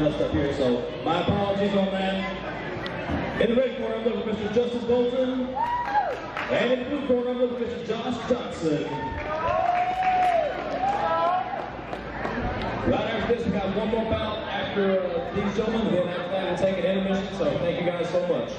up here, so my apologies on that. In the red corner, I'm looking for Mr. Justin Bolton. And in the blue corner, I'm looking for Mr. Josh Johnson. Right after this, we got one more bout after uh, these gentlemen. Then after that, we'll take an intermission. So thank you guys so much.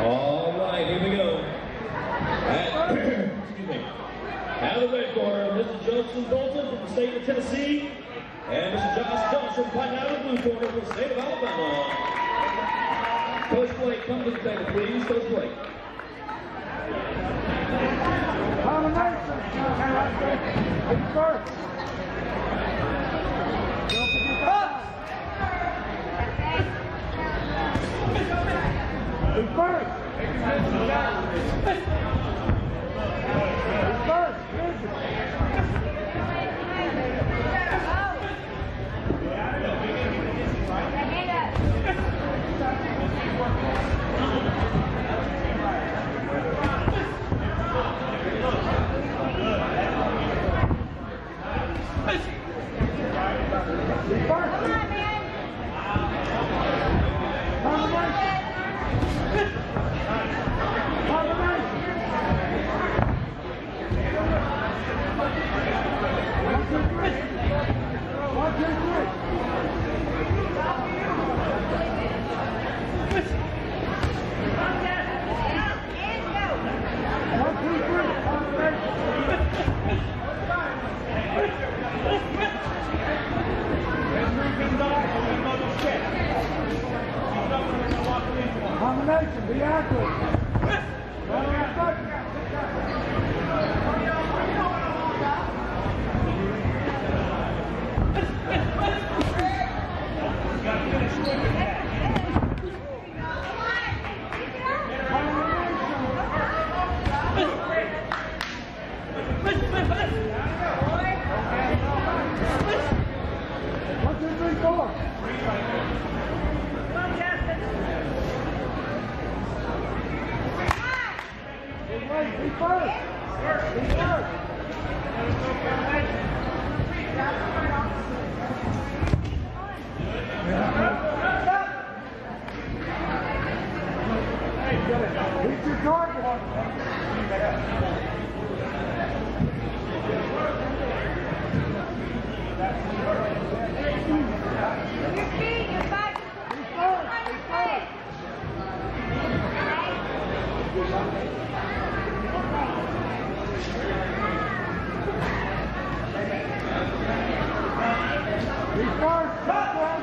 All right, here we go. At, excuse me. Out of the red corner, Justin Bolton from the state of Tennessee, and Mr. Josh Johnson fighting out of the blue corner from the state of Alabama. Coach Blake, come to the table, please. Coach Blake. Combination, be active. One, two, three, four. Be right, be first. Be first. Hit your target. Be first. Top one.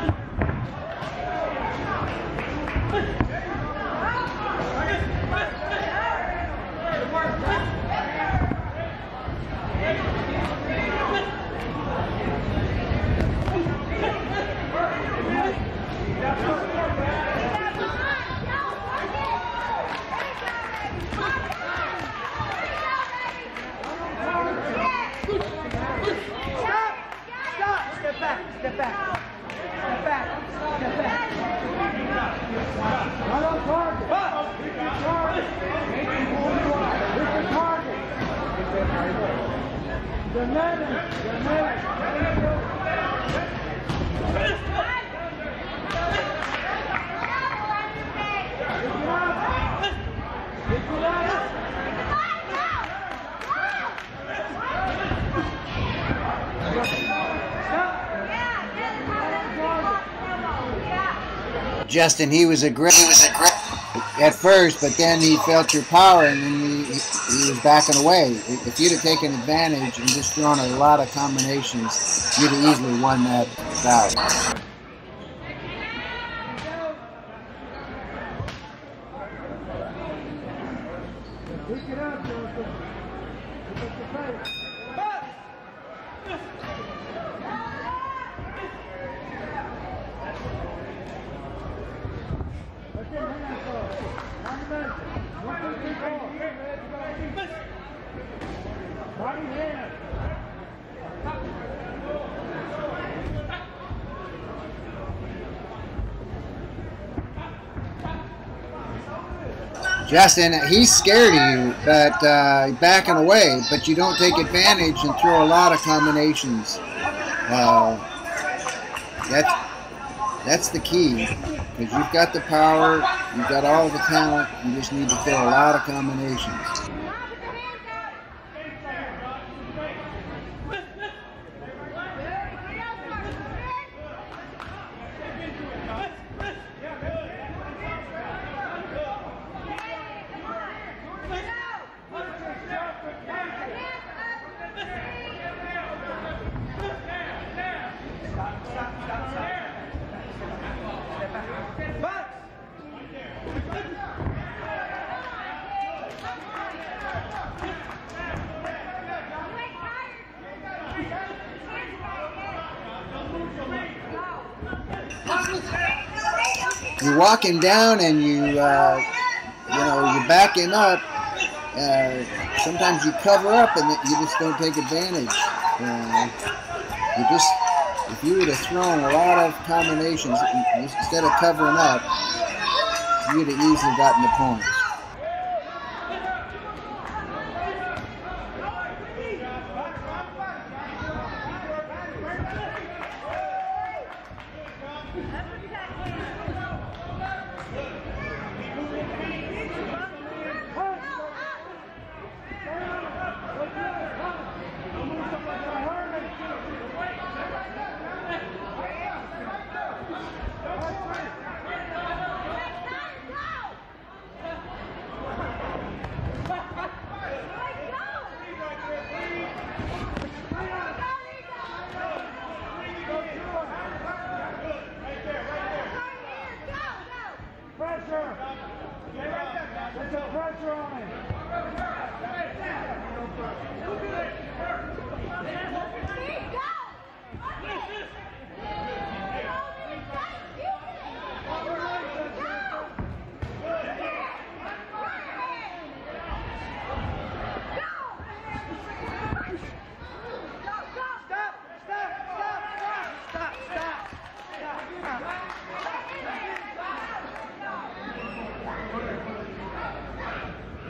Your target. The men, The netting. Pick it up. Pick it up. Justin, he was aggressive. He was at first, but then he felt your power and then he, he was backing away. If you'd have taken advantage and just thrown a lot of combinations, you'd have easily won that bout. Pick it up, Joseph. Let your hands go. On the bench. One, two, three, four. Justin, he's scared of you, but uh, backing away. But you don't take advantage and throw a lot of combinations. Uh, that's that's the key because you've got the power, you've got all the talent. You just need to throw a lot of combinations. You're walking down and you, uh, you know, you're backing up. Uh, sometimes you cover up and you just don't take advantage. Uh, you just, if you would have thrown a lot of combinations instead of covering up, you'd have easily gotten the points. Pressure. Put some pressure on him. Stop, stop, stop, stop, stop, stop.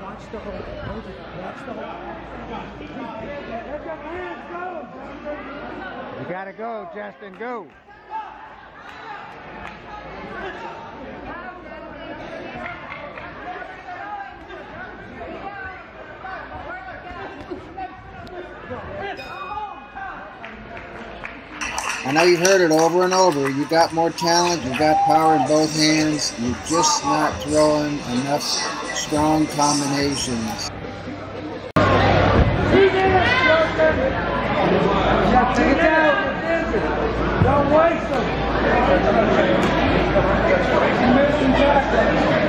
Watch the hole. Hold it. Watch the hole. Let your hands go. Justin. You gotta go, Justin, go. I know you've heard it over and over. You've got more talent, you've got power in both hands. You're just not throwing enough strong combinations. Keep it up, Justin. Take it out. Don't waste them. You're missing Jackson.